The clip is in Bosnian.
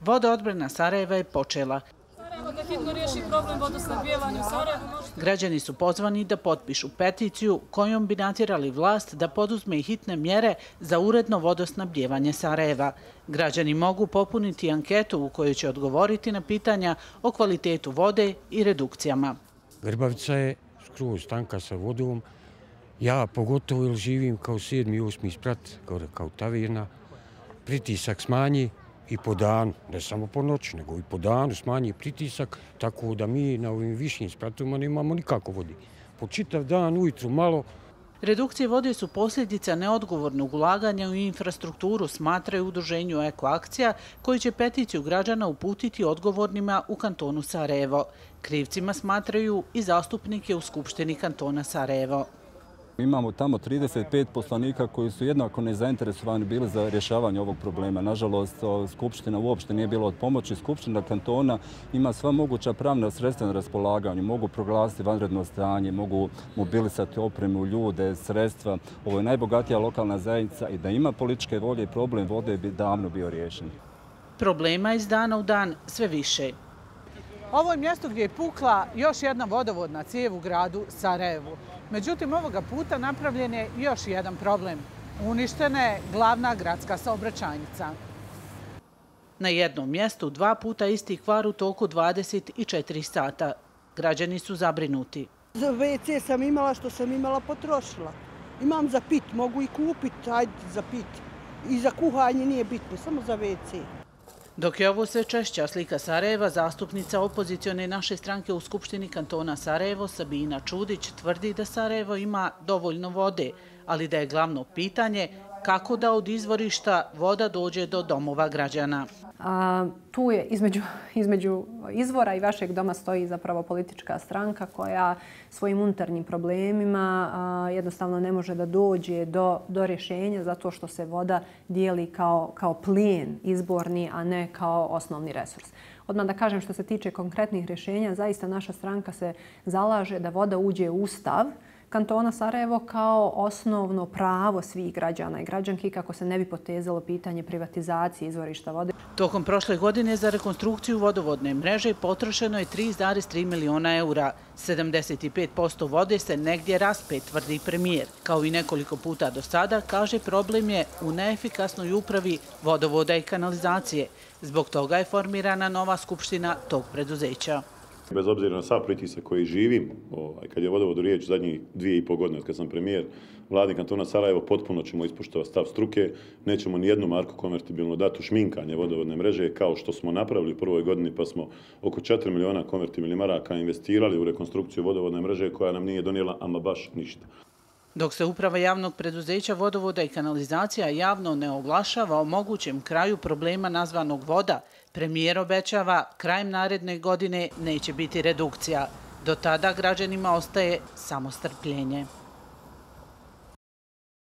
Voda odbrana Sarajeva je počela. Sarajevo da hitno riješi problem vodosnabljevanja u Sarajevu. Građani su pozvani da potpišu peticiju kojom bi natjerali vlast da poduzme i hitne mjere za uredno vodosnabljevanje Sarajeva. Građani mogu popuniti anketu u kojoj će odgovoriti na pitanja o kvalitetu vode i redukcijama. Grbavica je skroz tanka sa vodom. Ja pogotovo živim kao sedmi i osmi sprat, kao tavirna. Pritisak smanji, i po danu, ne samo po noći, nego i po danu smanji pritisak, tako da mi na ovim višnjim spratovima nemamo nikako vodi. Po čitav dan, ujutru malo. Redukcije vode su posljedica neodgovornog ulaganja u infrastrukturu, smatraju udruženju Ekoakcija, koji će peticiju građana uputiti odgovornima u kantonu Sarajevo. Krivcima smatraju i zastupnike u Skupštini kantona Sarajevo. Imamo tamo 35 poslanika koji su jednako nezainteresovani bili za rješavanje ovog problema. Nažalost, Skupština uopšte nije bilo od pomoći. Skupština kantona ima sva moguća pravna sredstva na raspolaganju. Mogu proglasiti vanredno stanje, mogu mobilisati opremu, ljude, sredstva. Ovo je najbogatija lokalna zajednica i da ima političke volje i problem vode bi davno bio riješen. Problema iz dana u dan sve više. Ovo je mjesto gdje je pukla još jedna vodovodna cijev u gradu Sarajevu. Međutim, ovoga puta napravljen je još jedan problem. Uništena je glavna gradska saobraćajnica. Na jednom mjestu dva puta isti kvar u toku 24 sata. Građani su zabrinuti. Za WC sam imala što sam imala potrošila. Imam za pit, mogu i kupiti, ajde za pit. I za kuhanje nije bitno, samo za WC. Dok je ovo sve češća slika Sarajeva, zastupnica opozicione naše stranke u Skupštini kantona Sarajevo, Sabina Čudić, tvrdi da Sarajevo ima dovoljno vode, ali da je glavno pitanje kako da od izvorišta voda dođe do domova građana. Tu je između između izvora i vašeg doma stoji zapravo politička stranka koja svojim unutarnjim problemima jednostavno ne može da dođe do do rješenja zato što se voda dijeli kao plijen izborni, a ne kao osnovni resurs. Odmah da kažem što se tiče konkretnih rješenja, zaista naša stranka se zalaže da voda uđe u ustav, kantona Sarajevo kao osnovno pravo svih građana i građanki kako se ne bi potezalo pitanje privatizacije izvorišta vode. Tokom prošle godine za rekonstrukciju vodovodne mreže potrošeno je 3,3 miliona eura. 75% vode se negdje raspe, tvrdi premijer. Kao i nekoliko puta do sada, kaže problem je u neefikasnoj upravi vodovoda i kanalizacije. Zbog toga je formirana nova skupština tog preduzeća. Bez obzira na sav pritisak koji živim, ovaj, kad je vodovod u riječ zadnjih dvije i pol godine kad sam premijer vladnik kantona Sarajevo, potpuno ćemo ispoštovati stav struke. Nećemo ni jednu marku konvertibilnu datu šminkanje vodovodne mreže, kao što smo napravili u prvoj godini, pa smo oko 4 miliona konvertibilnih maraka investirali u rekonstrukciju vodovodne mreže, koja nam nije donijela ama baš ništa. Dok se uprava javnog preduzeća vodovoda i kanalizacija javno ne oglašava o mogućem kraju problema nazvanog voda, premijer obećava krajem naredne godine neće biti redukcija. Do tada građanima ostaje samo strpljenje.